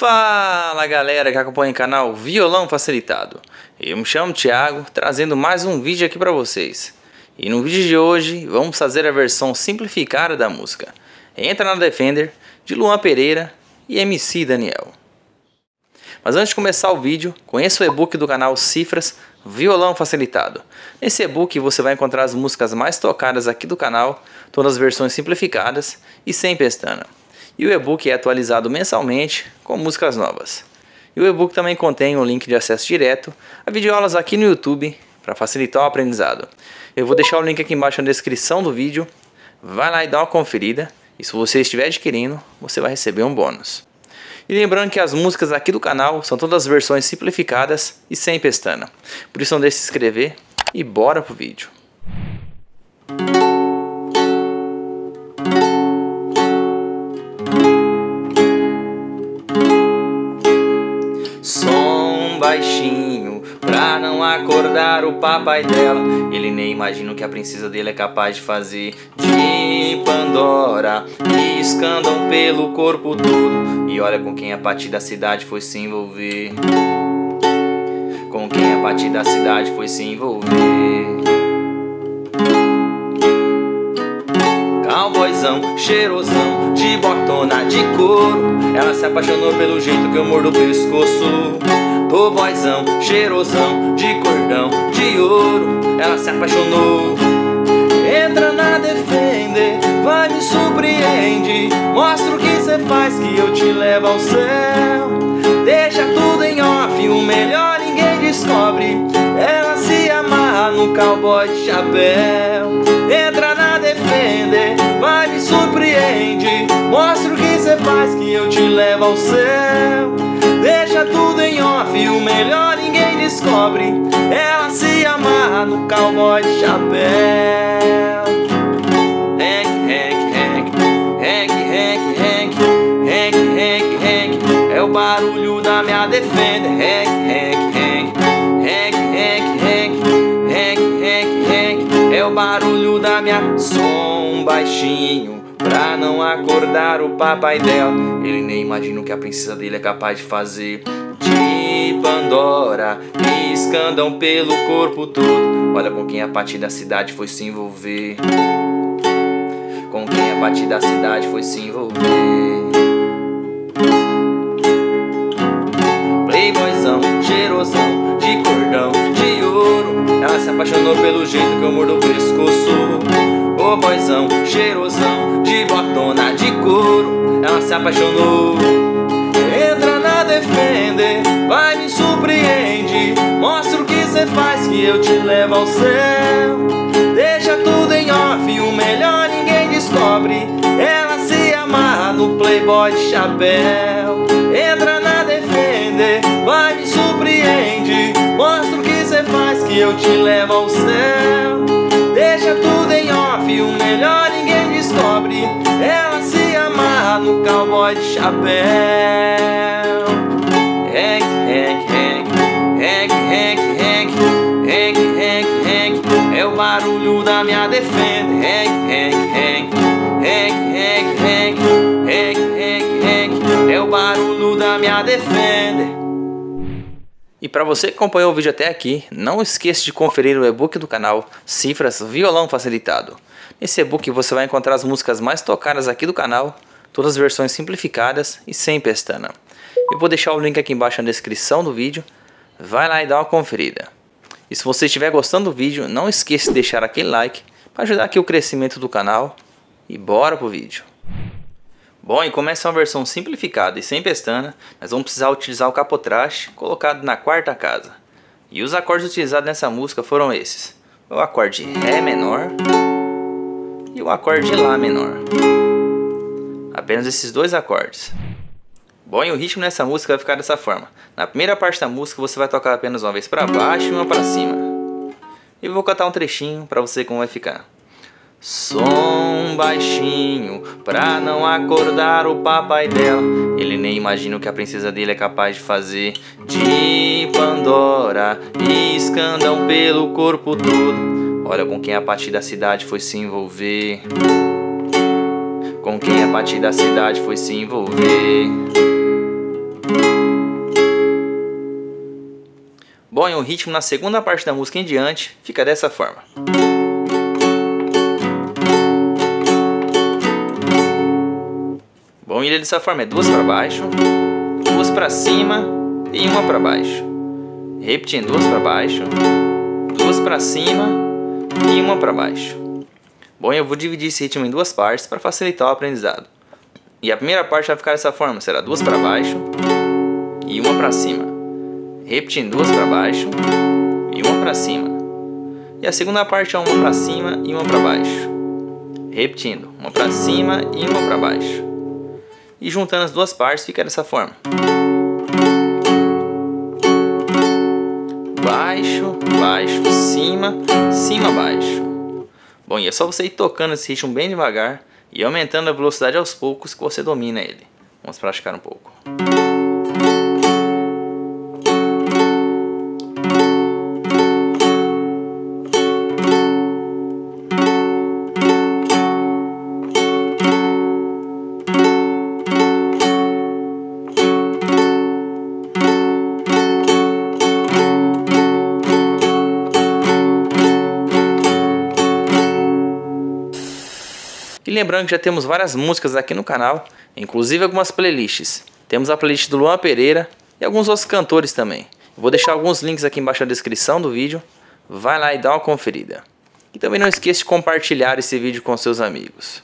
Fala galera que acompanha o canal Violão Facilitado. Eu me chamo Thiago, trazendo mais um vídeo aqui para vocês. E no vídeo de hoje vamos fazer a versão simplificada da música Entra na Defender, de Luan Pereira e MC Daniel. Mas antes de começar o vídeo, conheça o e-book do canal Cifras Violão Facilitado. Nesse e-book você vai encontrar as músicas mais tocadas aqui do canal, todas as versões simplificadas e sem pestana. E o e-book é atualizado mensalmente com músicas novas. E o e-book também contém um link de acesso direto a videoaulas aqui no YouTube para facilitar o aprendizado. Eu vou deixar o link aqui embaixo na descrição do vídeo. Vai lá e dá uma conferida. E se você estiver adquirindo, você vai receber um bônus. E lembrando que as músicas aqui do canal são todas versões simplificadas e sem pestana. Por isso não deixe de se inscrever e bora pro vídeo. Pra não acordar o papai dela. Ele nem imagina o que a princesa dele é capaz de fazer. De Pandora, escandam pelo corpo todo. E olha com quem a partir da cidade foi se envolver. Com quem a partir da cidade foi se envolver. Cowboyzão, cheirosão, de botona de couro. Ela se apaixonou pelo jeito que eu mordo o pescoço. Tô boyzão, cheirosão, de cordão, de ouro. Ela se apaixonou. Entra na Defender, vai me surpreende. Mostra o que cê faz que eu te levo ao céu. Deixa tudo em off, o melhor ninguém descobre. Ela se amarra no cowboy de chapéu. Entra na Defender, vai me surpreende. Mostra o que cê faz que eu te levo ao céu. Melhor ninguém descobre. Ela se amarra no cowboy de chapéu. Hank, Hank, Hank, Hank, Hank, Hank, Hank, Hank, Hank, é o barulho da minha Defender. Hank, Hank, Hank, Hank, Hank, Hank, Hank, Hank, Hank, é o barulho da minha som baixinho. Pra não acordar o papai dela. Ele nem imagina o que a princesa dele é capaz de fazer. De Pandora Escandam pelo corpo todo. Olha com quem a partir da cidade foi se envolver. Com quem a partir da cidade foi se envolver. Playboyzão, cheirosão, de cordão, de ouro. Ela se apaixonou pelo jeito que eu mordo o pescoço. Ô boyzão, cheirosão, de couro Ela se apaixonou. Entra na Defender, vai me surpreende. Mostra o que cê faz que eu te levo ao céu. Deixa tudo em off, o melhor ninguém descobre. Ela se amarra no playboy de chapéu. Entra na Defender, vai me surpreende. Mostra o que cê faz que eu te levo ao céu cowboy de chapéu. Hank, Hank, Hank, Hank, Hank, Hank, Hank, Hank, Hank, é o barulho da minha defenda. Hank, Hank, Hank, Hank, Hank, Hank, Hank, Hank, Hank, é o barulho da minha defenda. E para você que acompanhou o vídeo até aqui, não esqueça de conferir o e-book do canal Cifras Violão Facilitado. Nesse e-book você vai encontrar as músicas mais tocadas aqui do canal, todas as versões simplificadas e sem pestana. Eu vou deixar o link aqui embaixo na descrição do vídeo, vai lá e dá uma conferida. E se você estiver gostando do vídeo, não esqueça de deixar aquele like para ajudar aqui o crescimento do canal. E bora pro vídeo. Bom, e como essa é uma versão simplificada e sem pestana, nós vamos precisar utilizar o capotraste colocado na quarta casa. E os acordes utilizados nessa música foram esses. O acorde Ré menor e o acorde Lá menor. Apenas esses dois acordes. Bom, e o ritmo nessa música vai ficar dessa forma. Na primeira parte da música você vai tocar apenas uma vez para baixo e uma para cima. E vou cantar um trechinho para você como vai ficar. Som baixinho pra não acordar o papai dela. Ele nem imagina o que a princesa dele é capaz de fazer. De Pandora, escandam pelo corpo todo. Olha com quem a partir da cidade foi se envolver. Com quem a partir da cidade foi se envolver Bom, e o ritmo na segunda parte da música em diante fica dessa forma. Bom, ele é dessa forma é duas para baixo, duas para cima e uma para baixo. Repetindo, duas para baixo, duas para cima e uma para baixo. Bom, eu vou dividir esse ritmo em duas partes para facilitar o aprendizado. E a primeira parte vai ficar dessa forma, será duas para baixo e uma para cima. Repetindo, duas para baixo e uma para cima. E a segunda parte é uma para cima e uma para baixo. Repetindo, uma para cima e uma para baixo. E juntando as duas partes fica dessa forma. Baixo, baixo, cima, cima, baixo. Bom, e é só você ir tocando esse ritmo bem devagar e aumentando a velocidade aos poucos que você domina ele. Vamos praticar um pouco. E lembrando que já temos várias músicas aqui no canal, inclusive algumas playlists. Temos a playlist do Luan Pereira e alguns outros cantores também. vou deixar alguns links aqui embaixo na descrição do vídeo. Vai lá e dá uma conferida. E também não esqueça de compartilhar esse vídeo com seus amigos.